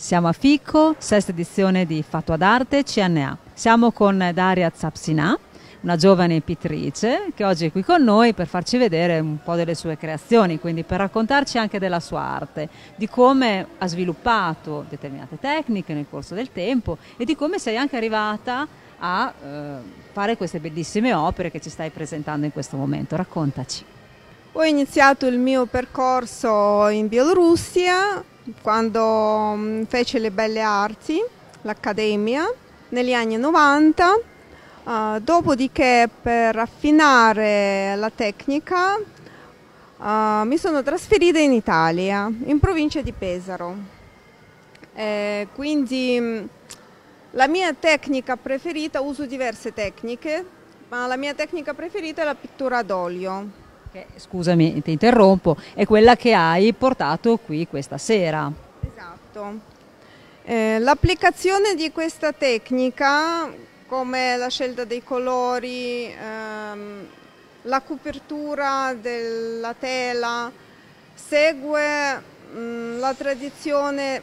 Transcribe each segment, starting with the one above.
Siamo a Fico, sesta edizione di Fatto ad Arte CNA. Siamo con Daria Zapsina, una giovane pittrice che oggi è qui con noi per farci vedere un po' delle sue creazioni, quindi per raccontarci anche della sua arte, di come ha sviluppato determinate tecniche nel corso del tempo e di come sei anche arrivata a eh, fare queste bellissime opere che ci stai presentando in questo momento. Raccontaci. Ho iniziato il mio percorso in Bielorussia quando mm, fece le belle arti, l'accademia, negli anni 90. Uh, eh, dopodiché per affinare la tecnica uh, mi sono trasferita in Italia, in provincia di Pesaro. Eh, quindi mm, la mia tecnica preferita, uso diverse tecniche, ma la mia tecnica preferita è la pittura ad olio che, scusami, ti interrompo, è quella che hai portato qui questa sera. Esatto. Eh, l'applicazione di questa tecnica, come la scelta dei colori, ehm, la copertura della tela, segue mh, mm, la tradizione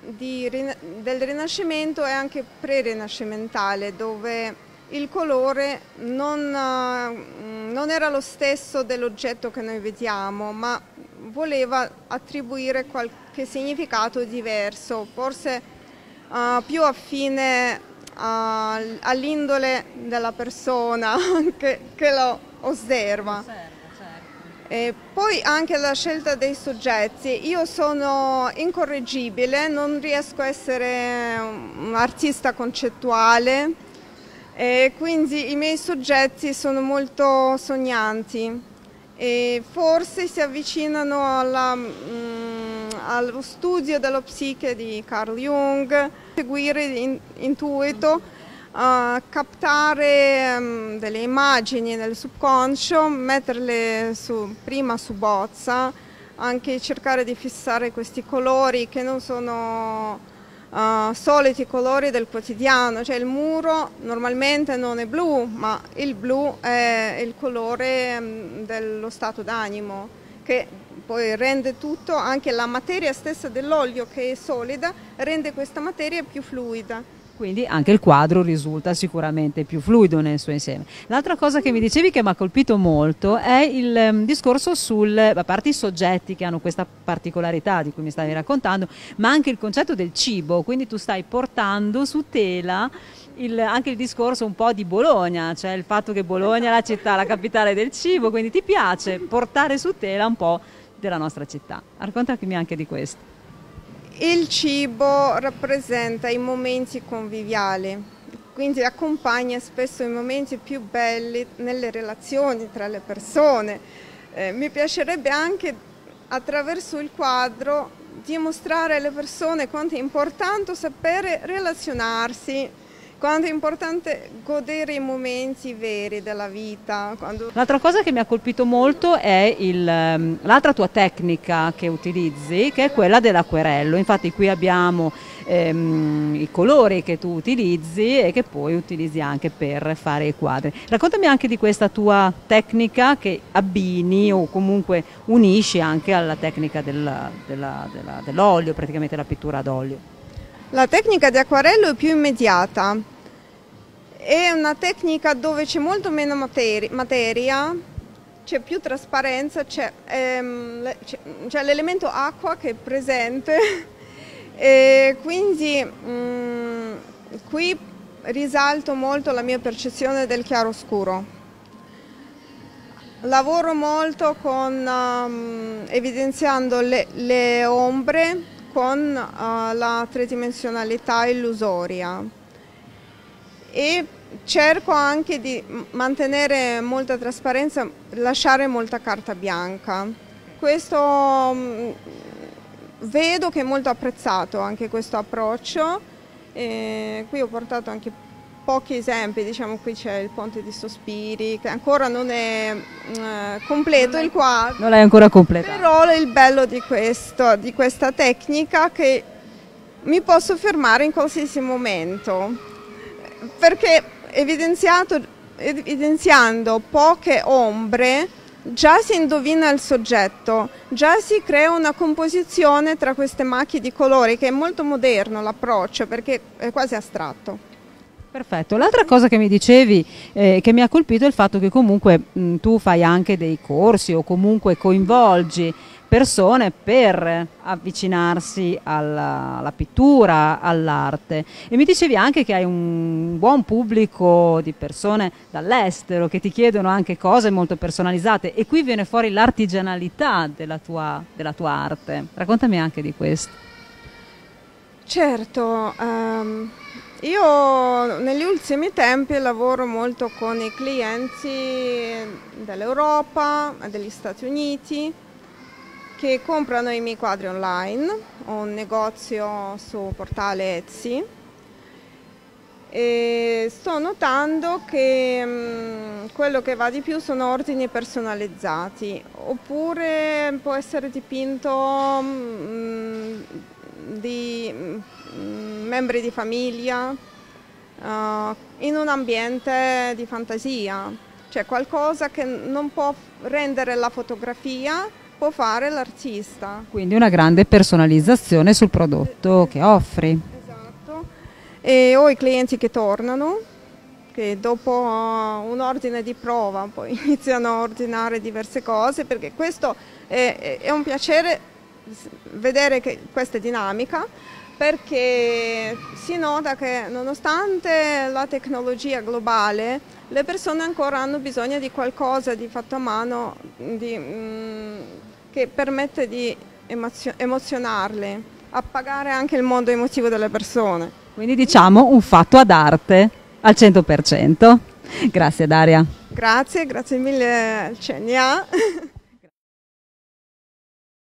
di, del Rinascimento e anche pre-rinascimentale, dove il colore non, uh, non era lo stesso dell'oggetto che noi vediamo, ma voleva attribuire qualche significato diverso, forse uh, più affine uh, all'indole della persona che, che lo osserva. Certo. E poi anche la scelta dei soggetti, io sono incorreggibile, non riesco a essere un artista concettuale, e quindi i miei soggetti sono molto sognanti e forse si avvicinano alla, mm, allo studio della psiche di Carl Jung, seguire intuito, uh, captare um, delle immagini nel subconscio, metterle su, prima su bozza, anche cercare di fissare questi colori che non sono uh, soliti colori del quotidiano, cioè il muro normalmente non è blu, ma il blu è il colore um, dello stato d'animo che poi rende tutto, anche la materia stessa dell'olio che è solida, rende questa materia più fluida quindi anche il quadro risulta sicuramente più fluido nel suo insieme. L'altra cosa che mi dicevi che mi ha colpito molto è il um, discorso sul, a parte i soggetti che hanno questa particolarità di cui mi stavi raccontando, ma anche il concetto del cibo, quindi tu stai portando su tela il, anche il discorso un po' di Bologna, cioè il fatto che Bologna è la città, la capitale del cibo, quindi ti piace portare su tela un po' della nostra città. Raccontami anche di questo. Il cibo rappresenta i momenti conviviali, quindi accompagna spesso i momenti più belli nelle relazioni tra le persone. Eh, mi piacerebbe anche attraverso il quadro dimostrare alle persone quanto è importante sapere relazionarsi quanto è importante godere i momenti veri della vita. Quando... L'altra cosa che mi ha colpito molto è ehm, l'altra tua tecnica che utilizzi, che è quella dell'acquerello. Infatti qui abbiamo ehm, i colori che tu utilizzi e che poi utilizzi anche per fare i quadri. Raccontami anche di questa tua tecnica che abbini o comunque unisci anche alla tecnica dell'olio, praticamente la pittura ad olio. La tecnica di acquarello è più immediata, è una tecnica dove c'è molto meno materi materia, c'è più trasparenza, c'è, ehm, l'elemento acqua che è presente e quindi mh, mm, qui risalto molto la mia percezione del chiaro-scuro. Lavoro molto con, um, evidenziando le, le ombre con uh, la tridimensionalità illusoria e cerco anche di mantenere molta trasparenza, lasciare molta carta bianca. Questo um, vedo che è molto apprezzato anche questo approccio. E qui ho portato anche pochi esempi, diciamo qui c'è il Ponte di Sospiri che ancora non è eh, completo il quadro. Non è ancora completo. Però il bello di, questo, di questa tecnica che mi posso fermare in qualsiasi momento perché evidenziando poche ombre già si indovina il soggetto, già si crea una composizione tra queste macchie di colori che è molto moderno l'approccio perché è quasi astratto. Perfetto, l'altra cosa che mi dicevi eh, che mi ha colpito è il fatto che comunque mh, tu fai anche dei corsi o comunque coinvolgi persone per avvicinarsi alla, alla, pittura, all'arte. E mi dicevi anche che hai un buon pubblico di persone dall'estero che ti chiedono anche cose molto personalizzate e qui viene fuori l'artigianalità della tua, della tua arte. Raccontami anche di questo. Certo, um, io negli ultimi tempi lavoro molto con i clienti dell'Europa, degli Stati Uniti che comprano i miei quadri online, ho un negozio su portale Etsy. E sto notando che mh, mm, quello che va di più sono ordini personalizzati oppure può essere dipinto mh, mm, di mm, membri di famiglia uh, in un ambiente di fantasia, cioè qualcosa che non può rendere la fotografia può fare l'artista. Quindi una grande personalizzazione sul prodotto che offri. Esatto. E ho i clienti che tornano, che dopo un ordine di prova poi iniziano a ordinare diverse cose, perché questo è, è un piacere vedere che questa è dinamica perché si nota che nonostante la tecnologia globale le persone ancora hanno bisogno di qualcosa di fatto a mano, di, mm, che permette di emozio emozionarle, appagare anche il mondo emotivo delle persone. Quindi diciamo un fatto ad arte al 100%. Grazie Daria. Grazie, grazie mille al CNA.